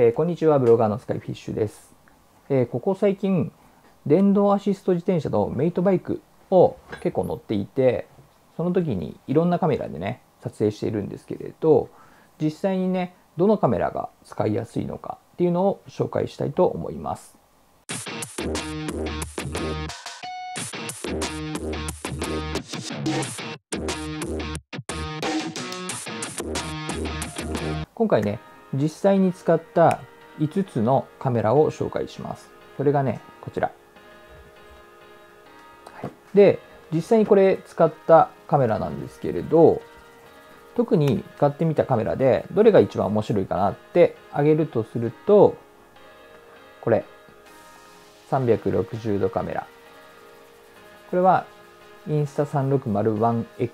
えー、こんにちは、ブロガーのスカイフィッシュです。えー、ここ最近、電動アシスト自転車のメイトバイクを結構乗っていて、その時にいろんなカメラでね、撮影しているんですけれど、実際にね、どのカメラが使いやすいのかっていうのを紹介したいと思います。今回ね、実際に使った5つのカメラを紹介します。それがね、こちら。はい、で、実際にこれ使ったカメラなんですけれど、特に使ってみたカメラでどれが一番面白いかなってあげるとすると、これ、360度カメラ。これはインスタ 3601X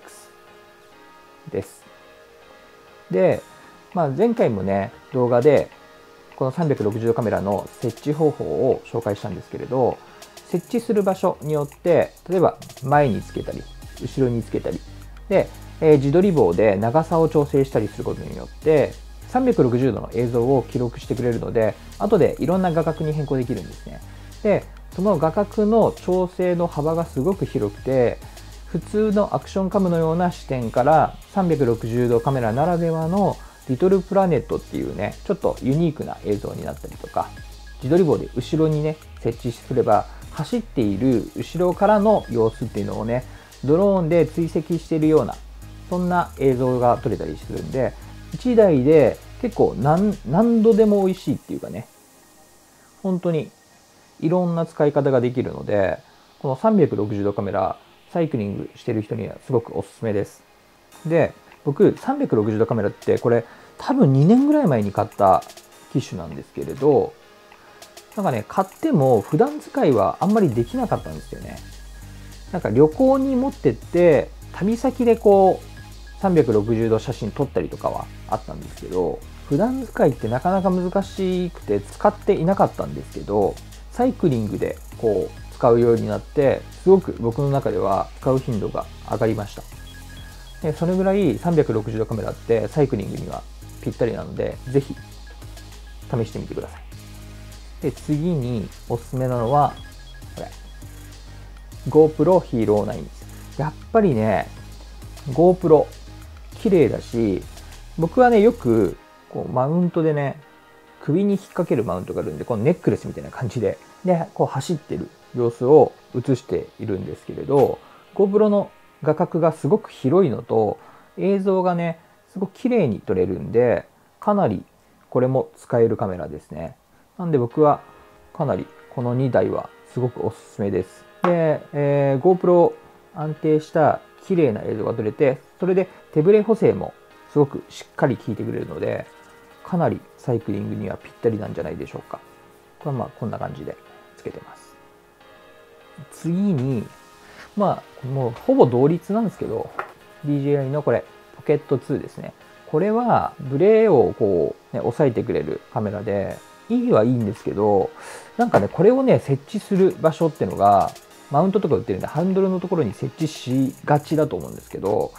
です。で、まあ、前回もね、動画で、この360度カメラの設置方法を紹介したんですけれど、設置する場所によって、例えば前につけたり、後ろにつけたり、で、えー、自撮り棒で長さを調整したりすることによって、360度の映像を記録してくれるので、後でいろんな画角に変更できるんですね。で、その画角の調整の幅がすごく広くて、普通のアクションカムのような視点から360度カメラならではのリトルプラネットっていうね、ちょっとユニークな映像になったりとか、自撮り棒で後ろにね、設置すれば、走っている後ろからの様子っていうのをね、ドローンで追跡しているような、そんな映像が撮れたりするんで、1台で結構何何度でも美味しいっていうかね、本当にいろんな使い方ができるので、この360度カメラ、サイクリングしてる人にはすごくおすすめです。で、僕360度カメラってこれ多分2年ぐらい前に買った機種なんですけれどなんかね買っても普段使いはあんまりできなかったんですよね。なんか旅行に持ってって旅先でこう360度写真撮ったりとかはあったんですけど普段使いってなかなか難しくて使っていなかったんですけどサイクリングでこう使うようになってすごく僕の中では使う頻度が上がりました。でそれぐらい360度カメラってサイクリングにはぴったりなので、ぜひ試してみてください。で、次におすすめなのは、これ。GoPro Hero 9です。やっぱりね、GoPro 綺麗だし、僕はね、よくこうマウントでね、首に引っ掛けるマウントがあるんで、このネックレスみたいな感じで、で、こう走ってる様子を映しているんですけれど、GoPro の画角がすごく広いのと映像がねすごく綺麗に撮れるんでかなりこれも使えるカメラですね。なんで僕はかなりこの2台はすごくおすすめです。で、えー、GoPro 安定した綺麗な映像が撮れてそれで手ブレ補正もすごくしっかり効いてくれるのでかなりサイクリングにはぴったりなんじゃないでしょうか。これはまあこんな感じでつけてます。次にまあ、もうほぼ同率なんですけど、DJI のこれ、ポケット2ですね。これは、ブレをこう、ね、抑えてくれるカメラで、いいはいいんですけど、なんかね、これをね、設置する場所っていうのが、マウントとか売ってるんで、ハンドルのところに設置しがちだと思うんですけど、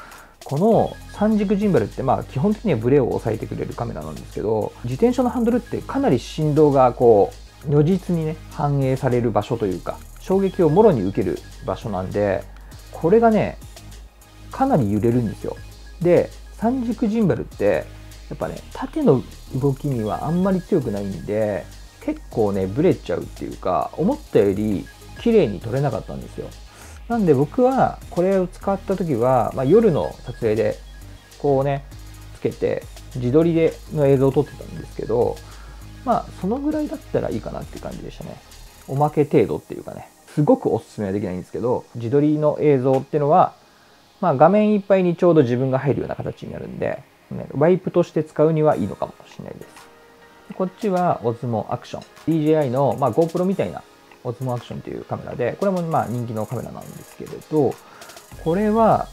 この三軸ジンバルってまあ基本的にはブレを抑えてくれるカメラなんですけど、自転車のハンドルってかなり振動がこう、如実にね、反映される場所というか、衝撃をもろに受ける場所なんで、これがね、かなり揺れるんですよ。で、三軸ジンバルって、やっぱね、縦の動きにはあんまり強くないんで、結構ね、ブレちゃうっていうか、思ったより綺麗に撮れなかったんですよ。なんで僕はこれを使った時は、まあ、夜の撮影でこうね、つけて自撮りでの映像を撮ってたんですけど、まあそのぐらいだったらいいかなっていう感じでしたね。おまけ程度っていうかね。すごくおすすめはできないんですけど、自撮りの映像っていうのは、まあ、画面いっぱいにちょうど自分が入るような形になるんで、ね、ワイプとして使うにはいいのかもしれないです。こっちは Osmo Action。DJI の、まあ、GoPro みたいな Osmo Action というカメラで、これもまあ人気のカメラなんですけれど、これは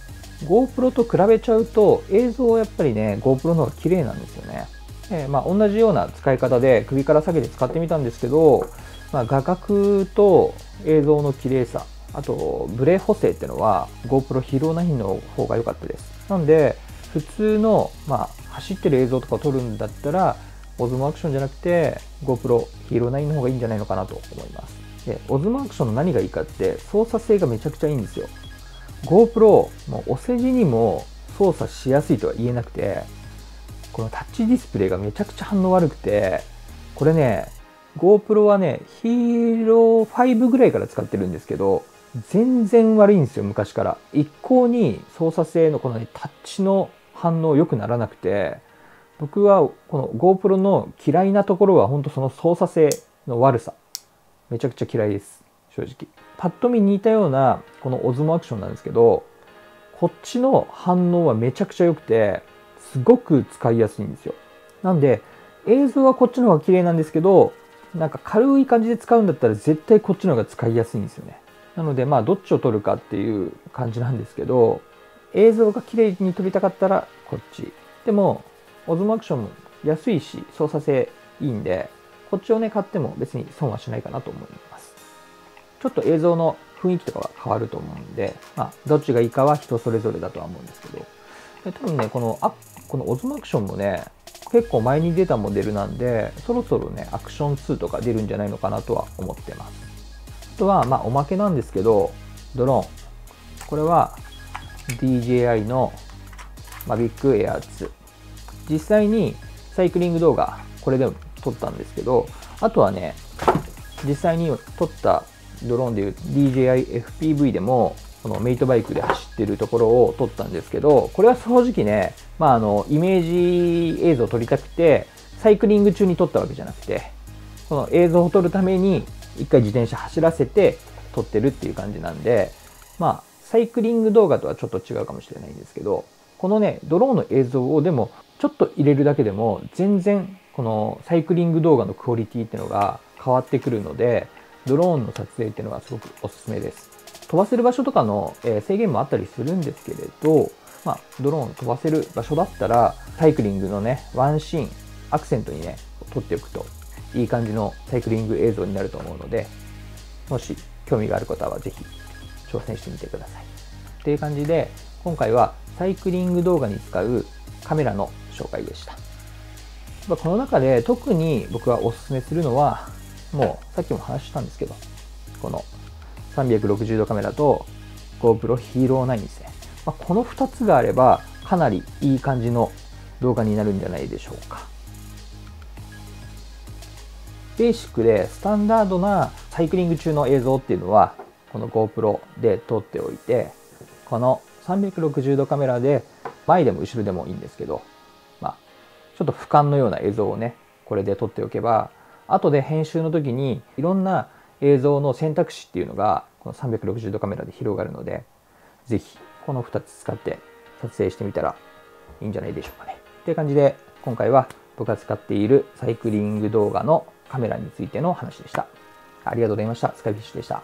GoPro と比べちゃうと映像はやっぱりね、GoPro の方が綺麗なんですよね。えー、まあ、同じような使い方で首から下げて使ってみたんですけど、まあ、画角と映像の綺麗さあとブレ補正ってのは GoPro Hero 9の方が良かったです。なんで普通の、まあ、走ってる映像とかを撮るんだったらオズモアクションじゃなくて GoPro Hero 9の方がいいんじゃないのかなと思います。でオズモアクションの何がいいかって操作性がめちゃくちゃいいんですよ。GoPro もお世辞にも操作しやすいとは言えなくてこのタッチディスプレイがめちゃくちゃ反応悪くてこれね GoPro はね Hero 5ぐらいから使ってるんですけど全然悪いんですよ昔から。一向に操作性のこの、ね、タッチの反応良くならなくて僕はこの GoPro の嫌いなところは本当その操作性の悪さ。めちゃくちゃ嫌いです正直。パッと見似たようなこの Osmo アクションなんですけどこっちの反応はめちゃくちゃ良くてすごく使いやすいんですよ。なんで映像はこっちの方が綺麗なんですけどなんか軽い感じで使うんだったら絶対こっちの方が使いやすいんですよね。なのでまあどっちを撮るかっていう感じなんですけど映像が綺麗に撮りたかったらこっち。でもオズモアクションも安いし操作性いいんでこっちをね買っても別に損はしないかなと思います。ちょっと映像の雰囲気とかは変わると思うんで、まあ、どっちがいいかは人それぞれだとは思うんですけど。で多分ねこのあこのオズモアクションもね結構前に出たモデルなんでそろそろねアクション2とか出るんじゃないのかなとは思ってます。あとはまあおまけなんですけどドローン。これは DJI の Mavic Air 2実際にサイクリング動画これでも撮ったんですけどあとはね実際に撮ったドローンでいう DJI FPV でもこのメイトバイクで走ってるところを撮ったんですけどこれは正直ね、まあ、あのイメージ映像を撮りたくてサイクリング中に撮ったわけじゃなくてこの映像を撮るために一回自転車走らせて撮ってるっていう感じなんでまあサイクリング動画とはちょっと違うかもしれないんですけどこのねドローンの映像をでもちょっと入れるだけでも全然このサイクリング動画のクオリティっていうのが変わってくるのでドローンの撮影っていうのはすごくおすすめです。飛ばせる場所とかの制限もあったりするんですけれど、まあ、ドローン飛ばせる場所だったらサイクリングのねワンシーンアクセントにね撮っておくといい感じのサイクリング映像になると思うのでもし興味がある方は是非挑戦してみてください。っていう感じで今回はサイクリング動画に使うカメラの紹介でした。この中で特に僕がおすすめするのはもうさっきも話したんですけどこの360度カメラと GoPro Hero 9ですね、まあ、この2つがあればかなりいい感じの動画になるんじゃないでしょうか。ベーシックでスタンダードなサイクリング中の映像っていうのはこの GoPro で撮っておいてこの360度カメラで前でも後ろでもいいんですけど、まあ、ちょっと俯瞰のような映像をねこれで撮っておけば後で編集の時にいろんな映像の選択肢っていうのがこの360度カメラで広がるので是非この2つ使って撮影してみたらいいんじゃないでしょうかね。っていう感じで今回は僕が使っているサイクリング動画のカメラについての話でした。ありがとうございました。スカイフィッシュでした。